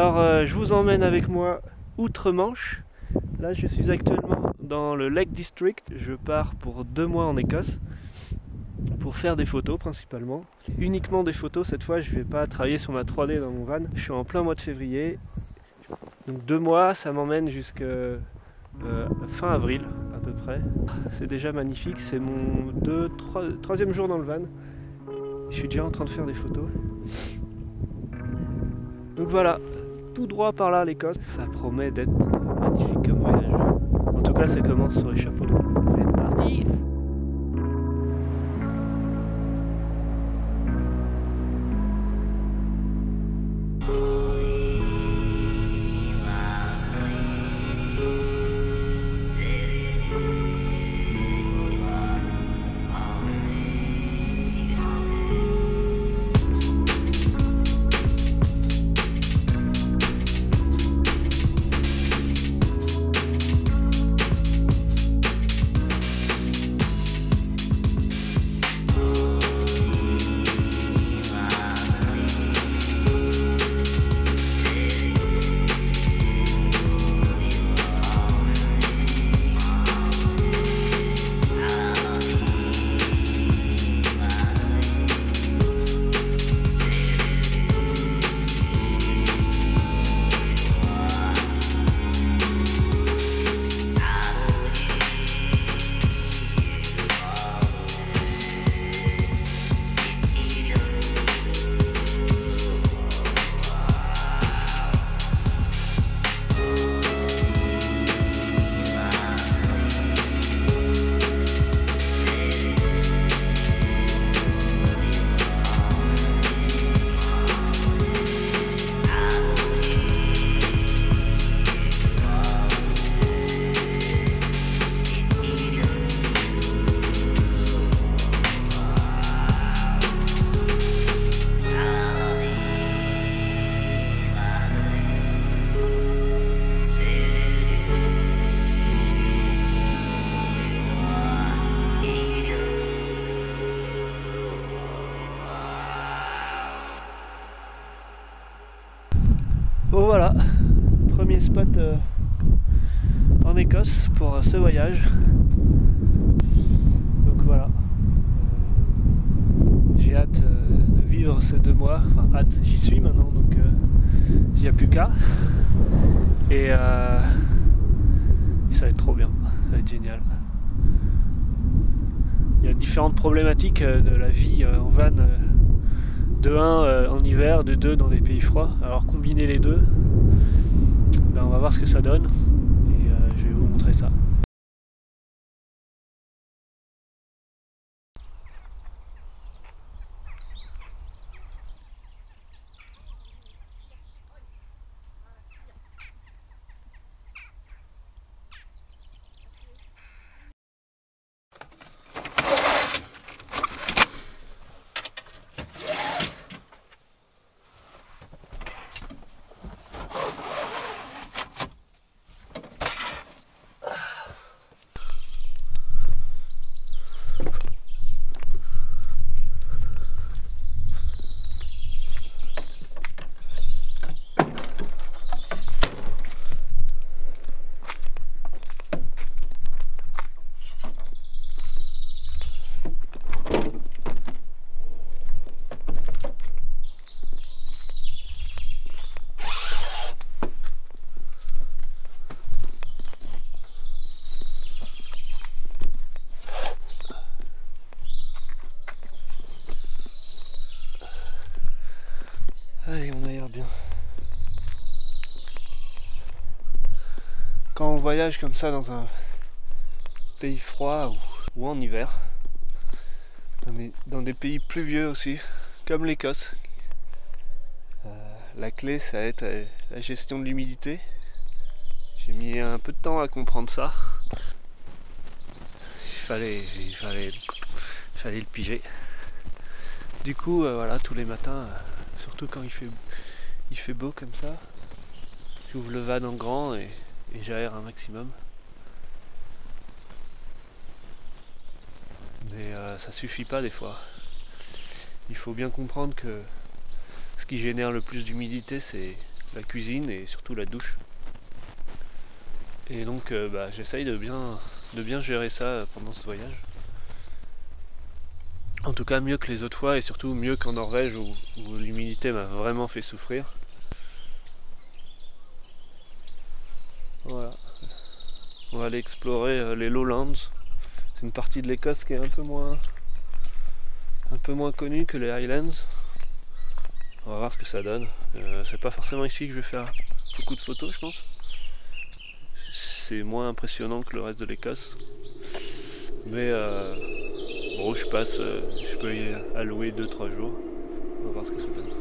Alors euh, je vous emmène avec moi outre-Manche. Là je suis actuellement dans le Lake District. Je pars pour deux mois en Écosse pour faire des photos principalement. Uniquement des photos cette fois, je vais pas travailler sur ma 3D dans mon van. Je suis en plein mois de février. Donc deux mois, ça m'emmène jusqu'à euh, fin avril à peu près. C'est déjà magnifique, c'est mon deux, troisième jour dans le van. Je suis déjà en train de faire des photos. Donc voilà, tout droit par là l'Écosse. Ça promet d'être magnifique comme voyage. En tout cas, ça commence sur les chapeaux de roue. C'est parti premier spot euh, en Écosse pour ce voyage. Donc voilà, j'ai hâte euh, de vivre ces deux mois, enfin hâte, j'y suis maintenant donc il n'y a plus qu'à. Et, ça va être trop bien, ça va être génial. Il y a différentes problématiques de la vie en van de 1 euh, en hiver, de 2 dans des pays froids. Alors combiner les deux, voir ce que ça donne et euh, je vais vous montrer ça. Allez, on aère bien. Quand on voyage comme ça dans un pays froid ou, en hiver, dans des, pays pluvieux aussi, comme l'Écosse, euh, la clé ça va être euh, la gestion de l'humidité. J'ai mis un peu de temps à comprendre ça. Il fallait, il fallait, il fallait le piger. Du coup, euh, voilà, tous les matins, surtout quand il fait, il fait beau comme ça. J'ouvre le van en grand et, j'aère un maximum. Mais euh, ça suffit pas des fois. Il faut bien comprendre que ce qui génère le plus d'humidité, c'est la cuisine et surtout la douche. Et donc euh, bah, j'essaye de bien, de bien gérer ça pendant ce voyage. En tout cas mieux que les autres fois et surtout mieux qu'en Norvège où, l'humidité m'a vraiment fait souffrir. Voilà. On va aller explorer euh, les Lowlands. C'est une partie de l'Écosse qui est un peu moins un peu moins connue que les Highlands. On va voir ce que ça donne. Euh, c'est pas forcément ici que je vais faire beaucoup de photos, je pense. C'est moins impressionnant que le reste de l'Écosse. Mais euh, bon, je passe, je peux y allouer 2-3 jours. On va voir ce que ça donne.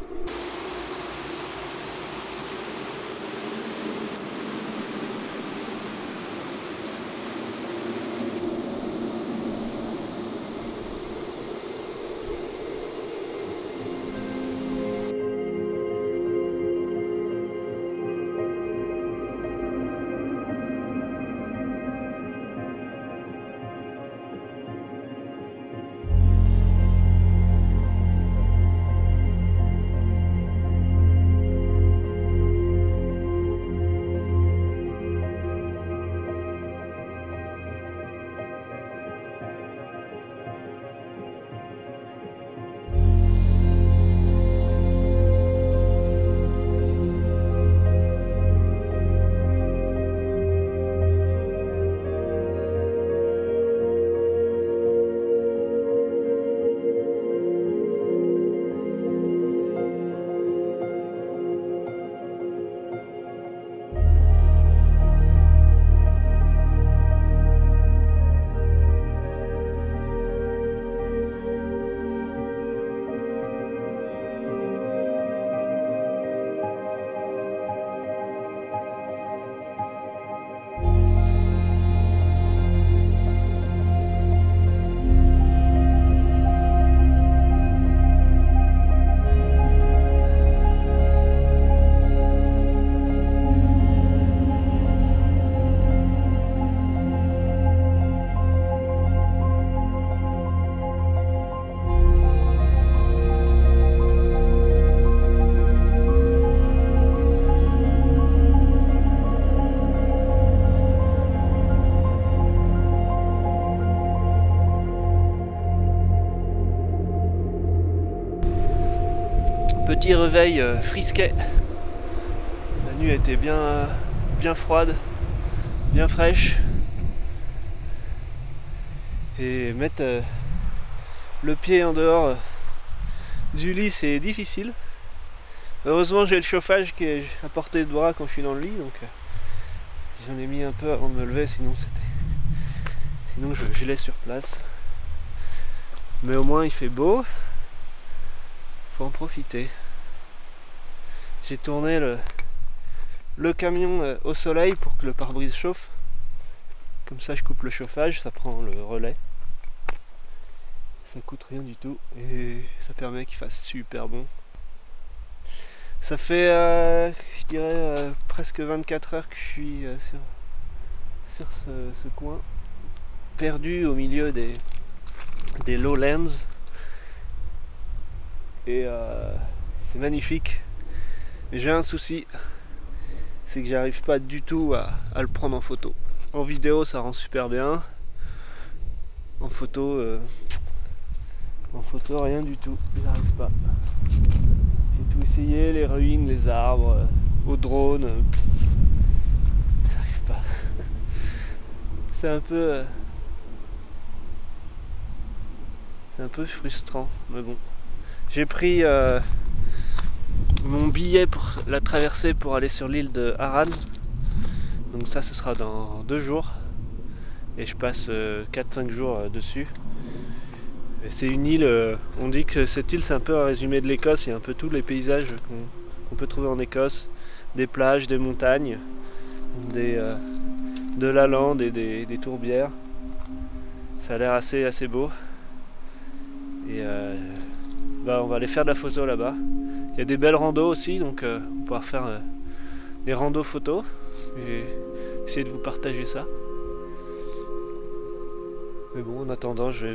Petit réveil euh, frisquet. La nuit été bien, bien froide, bien fraîche. Et mettre euh, le pied en dehors euh, du lit, c'est difficile. Heureusement, j'ai le chauffage qui est à portée de bras quand je suis dans le lit, donc j'en ai mis un peu avant de me lever, sinon c'était. Sinon je, je sur place. Mais au moins il fait beau. En profiter j'ai tourné le, camion euh, au soleil pour que le pare-brise chauffe. Comme ça, je coupe le chauffage, ça prend le relais. Ça coûte rien du tout et ça permet qu'il fasse super bon. Ça fait, euh, je dirais, euh, presque 24 heures que je suis sur, ce, coin, perdu au milieu des lowlands. Et c'est magnifique. J'ai un souci, c'est que j'arrive pas du tout à, le prendre en photo. En vidéo ça rend super bien. En photo, euh, en photo rien du tout. J'arrive pas. J'ai tout essayé, les ruines, les arbres, euh, au drone. Euh, j'arrive pas. C'est un peu, c'est un peu frustrant, mais bon. J'ai pris mon billet pour la traversée pour aller sur l'île de Haran. Donc ça ce sera dans deux jours. Et je passe 4-5 euh, jours euh, dessus. C'est une île, euh, on dit que cette île c'est un peu un résumé de l'Écosse, il y a un peu tous les paysages qu'on peut trouver en Écosse, des plages, des montagnes, des, de la lande et des, tourbières. Ça a l'air assez, assez beau. Et bah, on va aller faire de la photo là-bas. Il y a des belles randos aussi, donc euh, on pouvoir faire euh, les randos photos. et essayer de vous partager ça. Mais bon, en attendant, je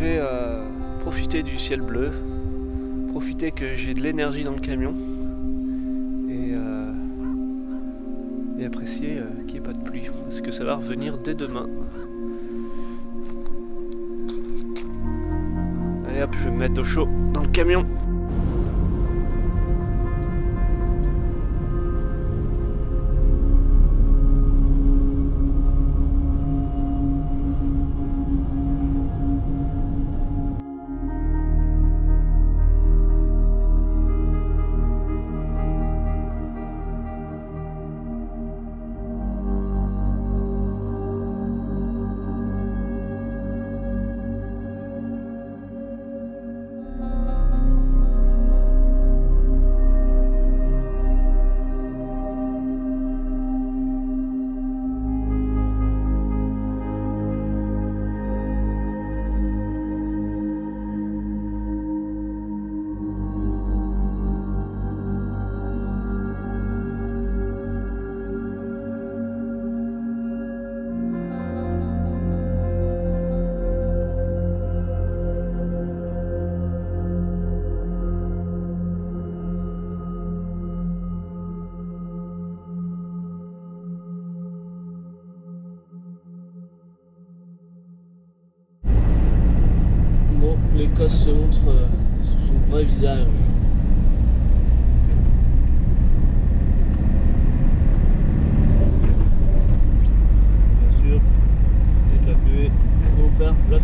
vais, euh, profiter du ciel bleu profiter que j'ai de l'énergie dans le camion et, euh, apprécier euh, qu'il n'y ait pas de pluie parce que ça va revenir dès demain. Je vais me mettre au chaud dans le camion. L'Écosse se montre euh, sous son vrai visage. Bien sûr, a de la il faut faire la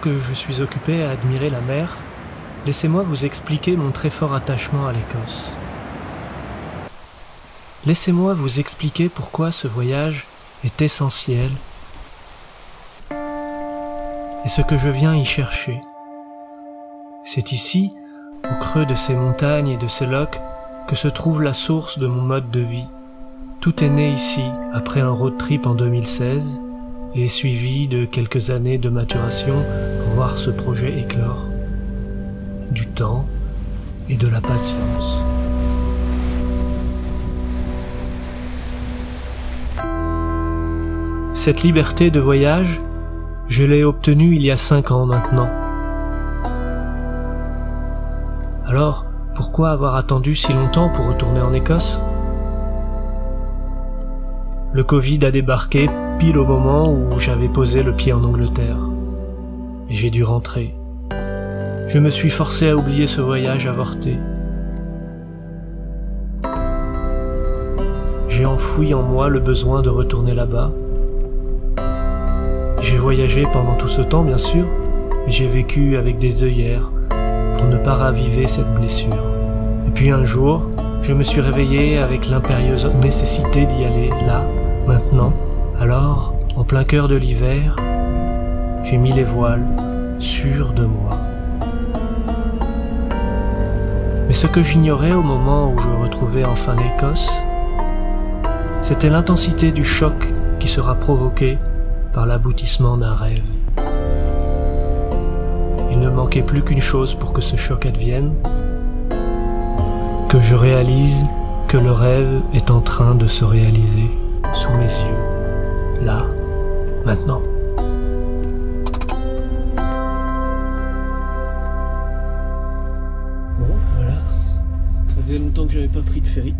Que je suis occupé à admirer la mer, laissez-moi vous expliquer mon très fort attachement à l'Écosse. Laissez-moi vous expliquer pourquoi ce voyage est essentiel et ce que je viens y chercher. C'est ici, au creux de ces montagnes et de ces lochs, que se trouve la source de mon mode de vie. Tout est né ici, après un road trip en 2016, et suivi de quelques années de maturation pour voir ce projet éclore. Du temps et de la patience. Cette liberté de voyage, je l'ai obtenue il y a cinq ans maintenant. Alors, pourquoi avoir attendu si longtemps pour retourner en Écosse? Le Covid a débarqué pile au moment où j'avais posé le pied en Angleterre. Et j'ai dû rentrer. Je me suis forcé à oublier ce voyage avorté. J'ai enfoui en moi le besoin de retourner là-bas. J'ai voyagé pendant tout ce temps, bien sûr, mais j'ai vécu avec des œillères pour ne pas raviver cette blessure. Et puis un jour, je me suis réveillé avec l'impérieuse nécessité d'y aller là, maintenant. Alors, en plein cœur de l'hiver, j'ai mis les voiles, sûr de moi. Mais ce que j'ignorais au moment où je retrouvais enfin l'Écosse, c'était l'intensité du choc qui sera provoqué par l'aboutissement d'un rêve. Il ne manquait plus qu'une chose pour que ce choc advienne, que je réalise que le rêve est en train de se réaliser sous mes yeux, là, maintenant. Bon, voilà. Ça faisait longtemps que j'avais pas pris de ferry.